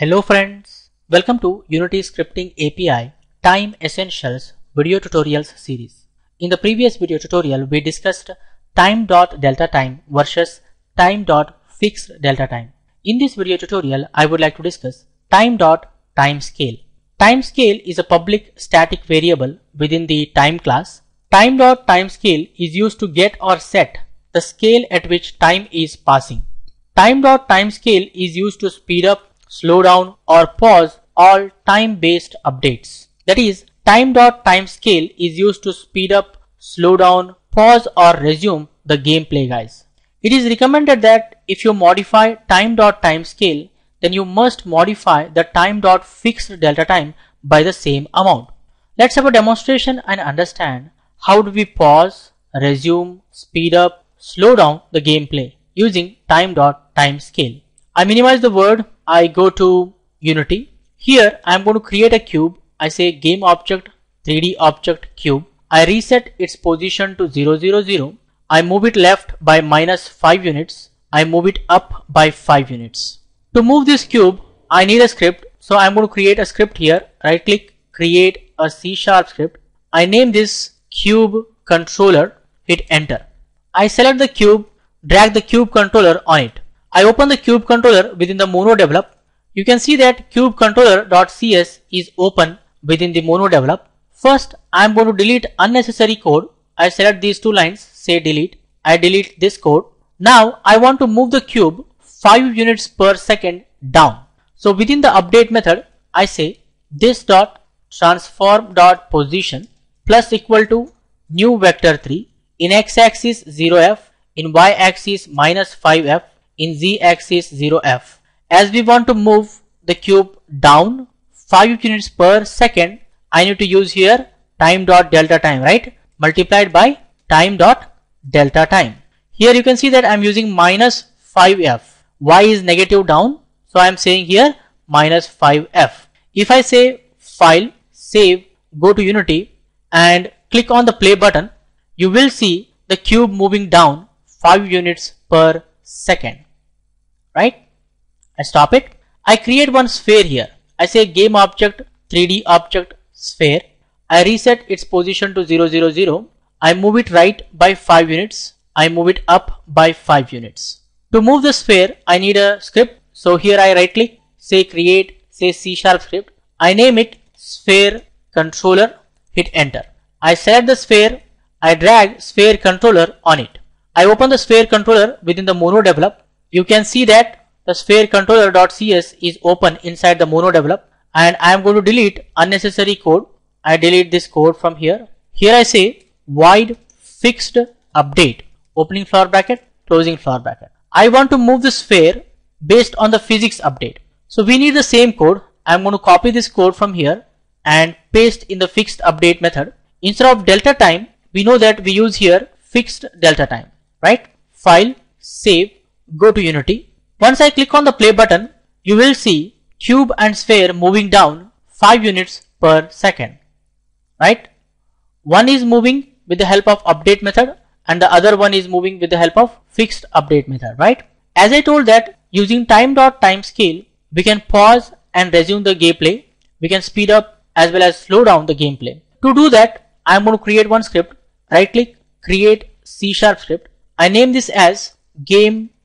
Hello friends, welcome to Unity Scripting API Time Essentials video tutorials series. In the previous video tutorial, we discussed time.delta time versus time.fixed delta time. In this video tutorial, I would like to discuss time.timescale. Timescale is a public static variable within the time class. Time.timescale is used to get or set the scale at which time is passing. Time.timescale is used to speed up, slow down or pause all time-based updates. That is, time.timescale is used to speed up, slow down, pause or resume the gameplay guys. It is recommended that if you modify time.timescale, then you must modify the time.fixed delta time by the same amount. Let's have a demonstration and understand how do we pause, resume, speed up, slow down the gameplay using time.timescale. I minimize the word, I go to Unity. Here I am going to create a cube. I say game object 3D object cube. I reset its position to 000. I move it left by minus 5 units. I move it up by 5 units. To move this cube, I need a script. So I'm going to create a script here. Right click, create a C sharp script. I name this cube controller, hit enter. I select the cube, drag the cube controller on it. I open the cube controller within the Mono develop. You can see that cube controller.cs is open within the Mono develop. First, I am going to delete unnecessary code. I select these two lines, say delete. I delete this code. Now I want to move the cube 5 units per second down. So within the update method, I say this dot transform dot position plus equal to new vector 3 in x-axis 0f in y-axis minus 5f in z-axis 0f. As we want to move the cube down 5 units per second, I need to use here time dot delta time, right? Multiplied by time dot delta time. Here you can see that I'm using minus 5f. y is negative down. So I'm saying here minus 5f. If I say file, save, go to Unity and click on the play button, you will see the cube moving down 5 units per second. Right? I stop it. I create one sphere here. I say game object 3D object sphere. I reset its position to 000. I move it right by 5 units. I move it up by 5 units. To move the sphere, I need a script. So here I right click, say create, say C sharp script. I name it sphere controller, hit enter. I select the sphere, I drag sphere controller on it. I open the sphere controller within the mono develop. You can see that the sphere controller.cs is open inside the mono develop and I am going to delete unnecessary code. I delete this code from here. Here I say void fixed update opening flower bracket closing flower bracket. I want to move the sphere based on the physics update. So we need the same code. I'm going to copy this code from here and paste in the fixed update method. Instead of delta time, we know that we use here fixed delta time, right? File, save, go to Unity. Once I click on the play button, you will see cube and sphere moving down 5 units per second, right? One is moving with the help of update method and the other one is moving with the help of fixed update method, right? As I told that using time.timescale, we can pause and resume the gameplay. We can speed up as well as slow down the gameplay. To do that, I'm going to create one script, right click, create C sharp script. I name this as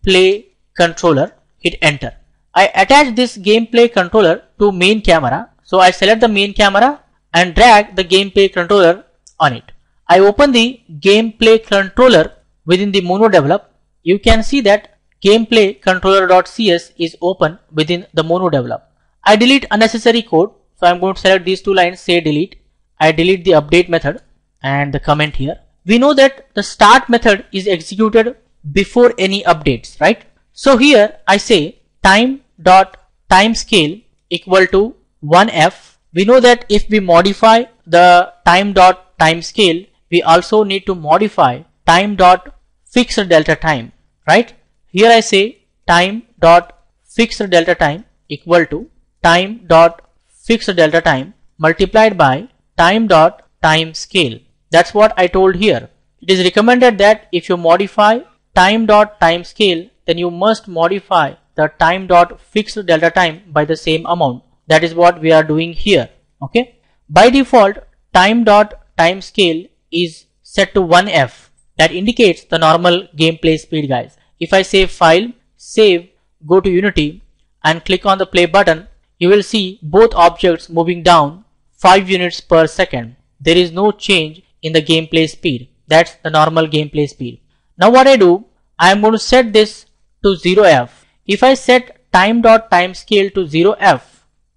gameplay controller, hit enter. I attach this gameplay controller to main camera. So I select the main camera and drag the gameplay controller on it. I open the gameplay controller within the mono develop. You can see that gameplay controller.cs is open within the mono develop. I delete unnecessary code. So I'm going to select these two lines, say delete. I delete the update method and the comment here. We know that the start method is executed before any updates, right? So here I say time dot time scale equal to 1f. We know that if we modify the time dot time scale, we also need to modify time dot fixed delta time, right? Here I say time dot fixed delta time equal to time dot fixed delta time multiplied by time dot time scale. That's what I told here. It is recommended that if you modify time dot time scale then you must modify the time dot fixed delta time by the same amount. That is what we are doing here. Okay. By default, time dot time scale is set to 1f. That indicates the normal gameplay speed guys. If I save file, save, go to Unity and click on the play button, you will see both objects moving down 5 units per second. There is no change in the gameplay speed. That's the normal gameplay speed. Now what I do, I am going to set this to 0f. If I set time dot time scale to 0f,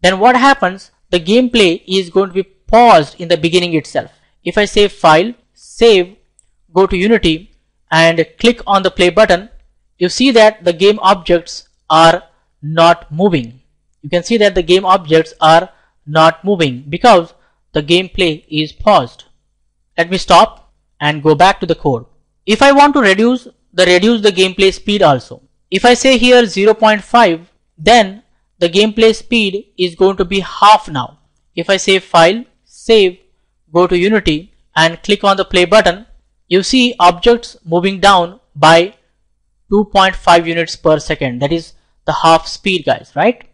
then what happens? The gameplay is going to be paused in the beginning itself. If I save file, save, go to Unity and click on the play button, you see that the game objects are not moving. You can see that the game objects are not moving because the gameplay is paused. Let me stop and go back to the code. If I want to reduce the reduce the gameplay speed also. If I say here 0.5 then the gameplay speed is going to be half now. If I save file, save, go to Unity and click on the play button, you see objects moving down by 2.5 units per second. That is the half speed guys, right?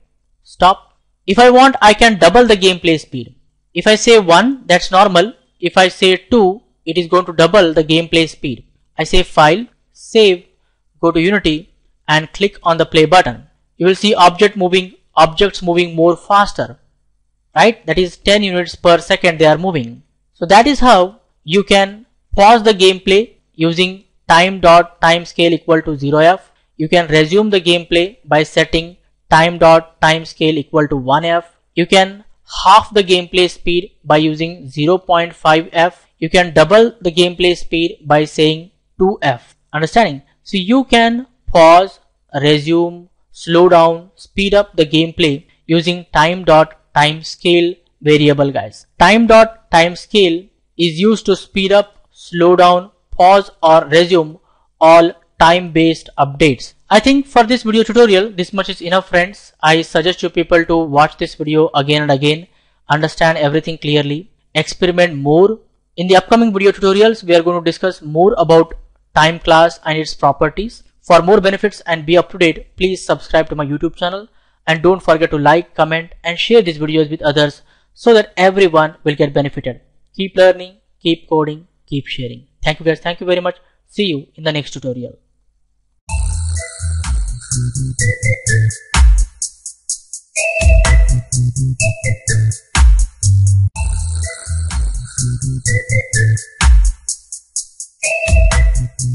Stop. If I want, I can double the gameplay speed. If I say 1, that's normal. If I say 2, it is going to double the gameplay speed. I say file, save, go to Unity and click on the play button. You will see object moving, objects moving more faster, right? That is 10 units per second they are moving. So that is how you can pause the gameplay using time dot time scale equal to 0f. You can resume the gameplay by setting time dot time scale equal to 1f. You can half the gameplay speed by using 0.5f. You can double the gameplay speed by saying 2f. Understanding? So you can pause, resume, slow down, speed up the gameplay using time dot time scale variable guys. Time dot time scale is used to speed up, slow down, pause or resume all time based updates. I think for this video tutorial this much is enough friends. I suggest you people to watch this video again and again, understand everything clearly, experiment more. In the upcoming video tutorials we are going to discuss more about time class and its properties. For more benefits and be up to date, please subscribe to my YouTube channel and don't forget to like, comment and share these videos with others so that everyone will get benefited. Keep learning, keep coding, keep sharing. Thank you guys. Thank you very much. See you in the next tutorial.